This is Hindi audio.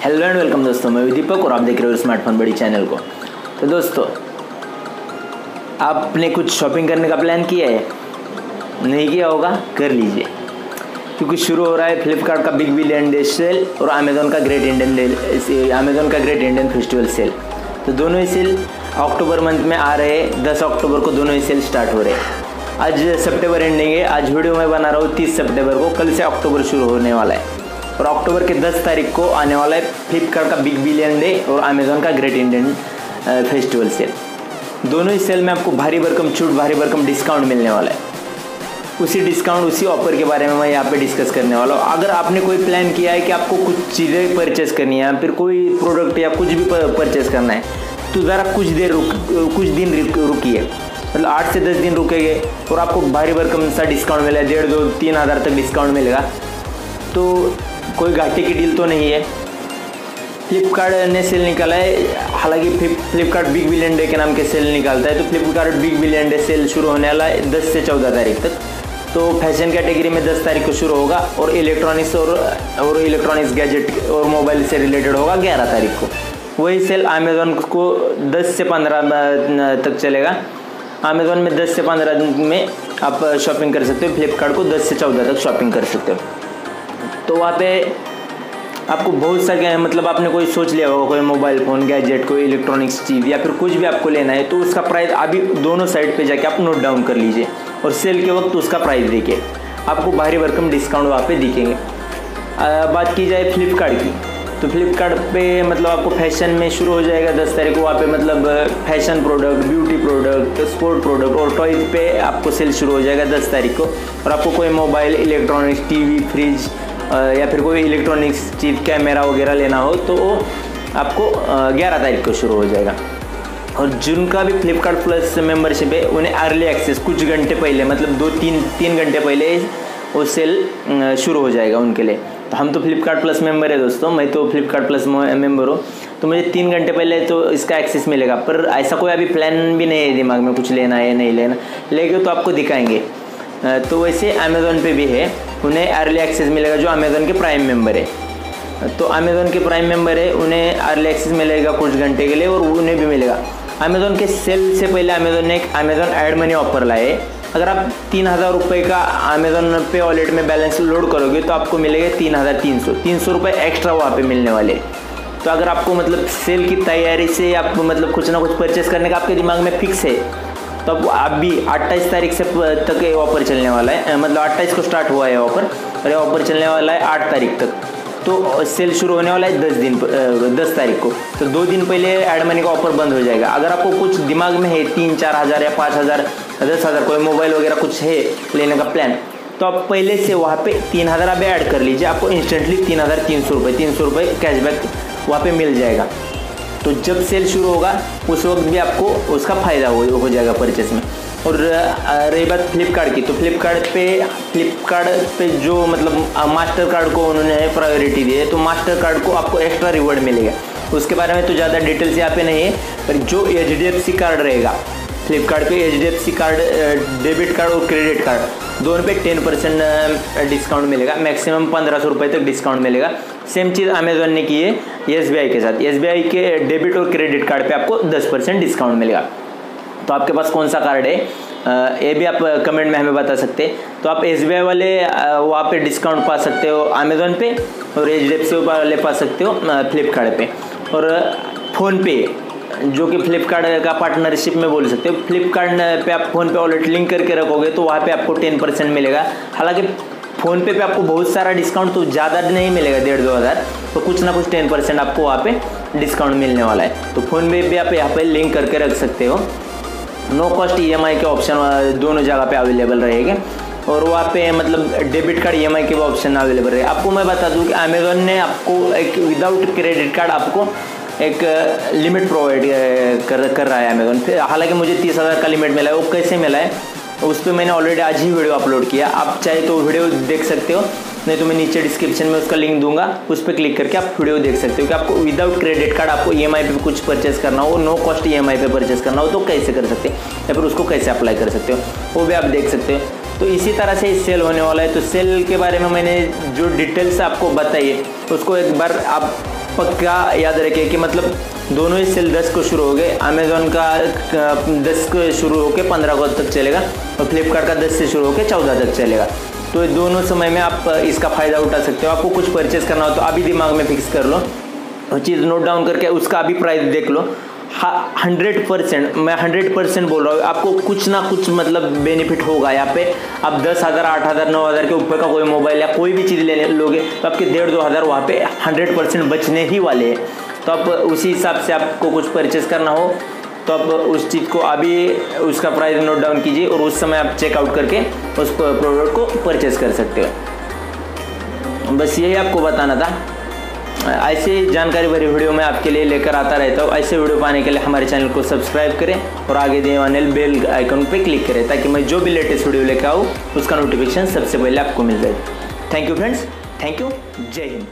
हेलो एंड वेलकम दोस्तों, मैं दीपक और आप देख रहे हो स्मार्टफ़ोन बड़ी चैनल को। तो दोस्तों, आपने कुछ शॉपिंग करने का प्लान किया है? नहीं किया होगा? कर लीजिए। क्योंकि शुरू हो रहा है फ्लिपकार्ट का बिग बिलियन डे सेल और अमेजोन का ग्रेट इंडियन अमेजोन का ग्रेट इंडियन फेस्टिवल सेल तो दोनों ही सेल अक्टूबर मंथ में आ रहे हैं। दस अक्टूबर को दोनों ही सेल स्टार्ट हो रहे हैं। आज सितंबर एंडिंग है। आज वीडियो मैं बना रहा हूँ तीस सितंबर को। कल से अक्टूबर शुरू होने वाला है। और अक्टूबर के 10 तारीख को आने वाला है फ्लिपकार्ट का बिग बिलियन डे और अमेजोन का ग्रेट इंडियन फेस्टिवल सेल दोनों ही सेल में आपको भारी भरकम छूट, भारी भरकम डिस्काउंट मिलने वाला है। उसी डिस्काउंट उसी ऑफ़र के बारे में मैं यहाँ पे डिस्कस करने वाला हूँ। अगर आपने कोई प्लान किया है कि आपको कुछ चीज़ें परचेस करनी है फिर कोई प्रोडक्ट या कुछ भी परचेस करना है तो ज़रा कुछ देर रुक, कुछ दिन रुकिए। मतलब आठ से दस दिन रुकेंगे और आपको भारी भरकम सा डिस्काउंट मिलेगा डेढ़ दो, तीन हज़ार तक डिस्काउंट मिलेगा। तो कोई घाटे की डील तो नहीं है। फ्लिपकार्ट ने सेल निकाला है। हालाँकि फ्लिपकार्ट बिग बिलियन डे के नाम के सेल निकालता है तो Flipkart Big Billion Day sale शुरू होने वाला है दस से चौदह तारीख तक। तो फ़ैशन कैटेगरी में दस तारीख को शुरू होगा और इलेक्ट्रॉनिक्स और और इलेक्ट्रॉनिक्स गैजेट और मोबाइल से रिलेटेड होगा ग्यारह तारीख को। वही सेल अमेजोन को दस से पंद्रह तक चलेगा। अमेजोन में दस से पंद्रह दिन में आप शॉपिंग कर सकते हो फ्लिपकार्ट को दस से चौदह तक शॉपिंग कर सकते हो। तो वहाँ पे आपको बहुत सारे मतलब आपने कोई सोच लिया होगा, कोई मोबाइल फ़ोन, गैजेट, कोई इलेक्ट्रॉनिक्स चीज़ या फिर कुछ भी आपको लेना है तो उसका प्राइस अभी दोनों साइड पे जाके आप नोट डाउन कर लीजिए और सेल के वक्त उसका प्राइस देखिए। आपको भारी भरकम डिस्काउंट वहाँ पे दिखेंगे। बात की जाए फ्लिपकार्ट की तो फ्लिपकार्ट पे मतलब आपको फ़ैशन में शुरू हो जाएगा दस तारीख को, वहाँ पे मतलब fashion product, beauty product, sport product और टॉयज पे आपको सेल शुरू हो जाएगा दस तारीख को। और आपको कोई मोबाइल, इलेक्ट्रॉनिक्स, टीवी, फ्रिज या फिर कोई इलेक्ट्रॉनिक्स चीज़ कैमरा वगैरह लेना हो तो वो आपको ग्यारह तारीख को शुरू हो जाएगा। और जिनका भी फ्लिपकार्ट प्लस मेंबरशिप है, उन्हें अर्ली एक्सेस कुछ घंटे पहले मतलब दो, तीन तीन घंटे पहले वो सेल शुरू हो जाएगा उनके लिए। तो हम तो फ्लिपकार्ट प्लस मेंबर है दोस्तों, मैं तो फ्लिपकार्ट प्लस मेंबर हूँ। तो मुझे तीन घंटे पहले तो इसका एक्सेस मिलेगा, पर ऐसा कोई अभी प्लान भी नहीं है दिमाग में कुछ लेना है नहीं लेना। लेके तो आपको दिखाएँगे। तो वैसे अमेज़ोन पे भी है। उन्हें अर्ली एक्सेस मिलेगा, जो अमेज़ोन के प्राइम मेंबर है। तो अमेज़ोन के प्राइम मेंबर है, उन्हें अर्ली एक्सेस मिलेगा कुछ घंटे के लिए और उन्हें भी मिलेगा। अमेज़ोन के सेल से पहले अमेज़ोन ने एक अमेज़ोन एड मनी ऑफ़र लाए। अगर आप तीन हज़ार रुपये का अमेज़ोन पे वॉलेट में बैलेंस लोड करोगे तो आपको मिलेगा तीन हज़ार तीन सौ। तीन सौ रुपये एक्स्ट्रा वहाँ पे मिलने वाले। तो अगर आपको मतलब सेल की तैयारी से आप मतलब कुछ ना कुछ परचेस करने का आपके दिमाग में फिक्स है तो अब भी अट्ठाईस तारीख से तक ये ऑफ़र चलने वाला है। मतलब अट्ठाईस को स्टार्ट हुआ है ऑफ़र और ये ऑफ़र चलने वाला है आठ तारीख तक। तो सेल शुरू होने वाला है दस दिन दस तारीख को। तो दो दिन पहले एड मनी का ऑफ़र बंद हो जाएगा। अगर आपको कुछ दिमाग में है, तीन, चार हज़ार या पाँच हज़ार, दस हज़ार, कोई मोबाइल वगैरह कुछ है लेने का प्लान तो आप पहले से वहाँ पे तीन हज़ार आप ऐड कर लीजिए। आपको इंस्टेंटली तीन हज़ार तीन सौ रुपये, तीन सौ रुपये कैशबैक वहाँ पे मिल जाएगा। तो जब सेल शुरू होगा उस वक्त भी आपको उसका फ़ायदा हो, हो जाएगा परचेस में। और रही बात फ्लिपकार्ट की तो फ्लिपकार्ट पे फ्लिपकार्ट पे जो मतलब मास्टर कार्ड को उन्होंने प्रायोरिटी दी है तो मास्टर कार्ड को आपको एक्स्ट्रा रिवॉर्ड मिलेगा। उसके बारे में तो ज़्यादा डिटेल्स यहाँ पे नहीं है पर जो एच कार्ड रहेगा फ्लिपकार्ट पे H D F C card debit card और क्रेडिट कार्ड दोनों पे टेन परसेंट डिस्काउंट मिलेगा. मैक्सिमम पंद्रह सौ रुपये तक डिस्काउंट मिलेगा. सेम चीज़ अमेजोन ने की है एस बी आई के साथ. एस बी आई के डेबिट और क्रेडिट कार्ड पे आपको दस परसेंट डिस्काउंट मिलेगा. तो आपके पास कौन सा कार्ड है? ये भी आप कमेंट में हमें बता सकते हैं. तो आप एस बी आई वाले वहाँ पे डिस्काउंट पा सकते हो अमेज़ोन पे और एच डी एफ़ सी वाले पा सकते हो फ्लिपकार्ट पे. और फ़ोनपे जो कि फ्लिपकार्ट का पार्टनरशिप में बोल सकते हो। फ्लिपकार्ट पे आप फ़ोन पे वॉलेट लिंक करके रखोगे तो वहाँ पे आपको टेन परसेंट मिलेगा। हालाँकि फ़ोन पे पे आपको बहुत सारा डिस्काउंट तो ज़्यादा नहीं मिलेगा, डेढ़ दो हज़ार। तो कुछ ना कुछ टेन परसेंट आपको वहाँ पे डिस्काउंट मिलने वाला है। तो फ़ोन पे भी आप यहाँ पे लिंक करके रख सकते हो। नो कॉस्ट ईएमआई के ऑप्शन दोनों जगह पे अवेलेबल रहेगा। और वहाँ पे मतलब डेबिट कार्ड ईएमआई के भी ऑप्शन अवेलेबल रहे। आपको मैं बता दूँ कि अमेज़ोन ने आपको एक विदाउट क्रेडिट कार्ड आपको एक लिमिट प्रोवाइड कर कर रहा है अमेज़ोन हालाँकि मुझे तीस हज़ार का लिमिट मिला है, वो कैसे मिला है? उस पर मैंने ऑलरेडी आज ही वीडियो अपलोड किया। आप चाहे तो वीडियो देख सकते हो, नहीं तो मैं नीचे डिस्क्रिप्शन में उसका लिंक दूँगा। उस पर क्लिक करके आप वीडियो देख सकते हो कि आपको विदाउट क्रेडिट कार्ड आपको ई पे कुछ परचेस करना हो नो कॉस्ट ई एम पे परचेस करना हो तो कैसे कर सकते हैं? या फिर उसको कैसे अप्लाई कर सकते हो? वो भी आप देख सकते हो। तो इसी तरह से सेल होने वाला है। तो सेल के बारे में मैंने जो डिटेल्स आपको बताई है उसको एक बार आप पक्का याद रखिए कि मतलब दोनों ही सेल दस को शुरू हो गए। अमेजोन का दस को शुरू होकर पंद्रह को तक चलेगा और फ्लिपकार्ट का दस से शुरू होकर चौदह तक चलेगा। तो दोनों समय में आप इसका फ़ायदा उठा सकते हो। आपको कुछ परचेज़ करना हो तो अभी दिमाग में फिक्स कर लो। चीज़ नोट डाउन करके उसका अभी प्राइस देख लो। हंड्रेड परसेंट, मैं हंड्रेड परसेंट बोल रहा हूँ। आपको कुछ ना कुछ मतलब बेनिफिट होगा यहाँ पे। आप दस हज़ार, आठ हज़ार, नौ हज़ार के ऊपर का कोई मोबाइल या कोई भी चीज़ लेने लोगे तो आपके डेढ़ दो हज़ार वहाँ पे हंड्रेड परसेंट बचने ही वाले हैं। तो आप उसी हिसाब से आपको कुछ परचेस करना हो तो आप उस चीज़ को अभी उसका प्राइस नोट डाउन कीजिए और उस समय आप चेकआउट करके उस प्रोडक्ट को परचेस कर सकते हो। बस यही आपको बताना था। ऐसे जानकारी भरी वीडियो मैं आपके लिए लेकर आता रहता हूँ। ऐसे वीडियो पाने के लिए हमारे चैनल को सब्सक्राइब करें और आगे देने वाले बेल आइकन पर क्लिक करें ताकि मैं जो भी लेटेस्ट वीडियो लेकर आऊँ, उसका नोटिफिकेशन सबसे पहले आपको मिल जाए। Thank you friends thank you जय हिंद